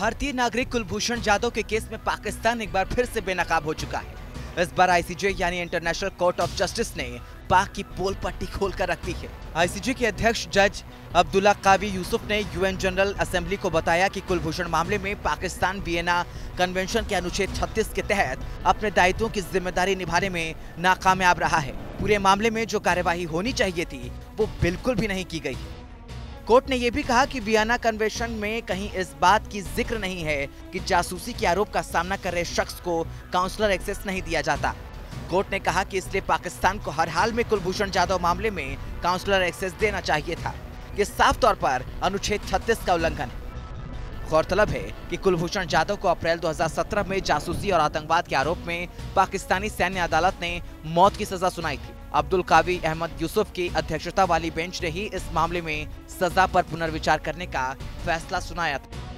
भारतीय नागरिक कुलभूषण जाधव के केस में पाकिस्तान एक बार फिर से बेनकाब हो चुका है। इस बार आईसीजे यानी इंटरनेशनल कोर्ट ऑफ़ जस्टिस ने पाक की पोल पट्टी खोलकर रख दी है। आईसीजे के अध्यक्ष जज अब्दुल्ला कावी यूसुफ ने यूएन जनरल असेंबली को बताया कि कुलभूषण मामले में पाकिस्तान वियना कन्वेंशन के अनुच्छेद 36 के तहत अपने दायित्वों की ज़िम्मेदारी निभाने में नाकामयाब रहा है। पूरे मामले में जो कार्यवाही होनी चाहिए थी, वो बिल्कुल भी नहीं की गई कोर्ट ने यह भी कहा कि वियना कन्वेंशन में कहीं इस बात की ज़िक्र नहीं है कि जासूसी के आरोप का सामना कर रहे शख्स को काउंसलर एक्सेस नहीं दिया जाता। कोर्ट ने कहा कि इसलिए पाकिस्तान को हर हाल में कुलभूषण जाधव मामले में काउंसलर एक्सेस देना चाहिए था। ये साफ़ तौर पर अनुच्छेद 36 का उल्लंघन। है गौरतलब है कि कुलभूषण जाधव को अप्रैल 2017 में जासूसी और आतंकवाद के आरोप में पाकिस्तानी सैन्य अदालत ने मौत की सजा सुनाई थी। अब्दुल कावी अहमद यूसुफ की अध्यक्षता वाली बेंच ने ही इस मामले में सजा पर पुनर्विचार करने का फैसला सुनाया था।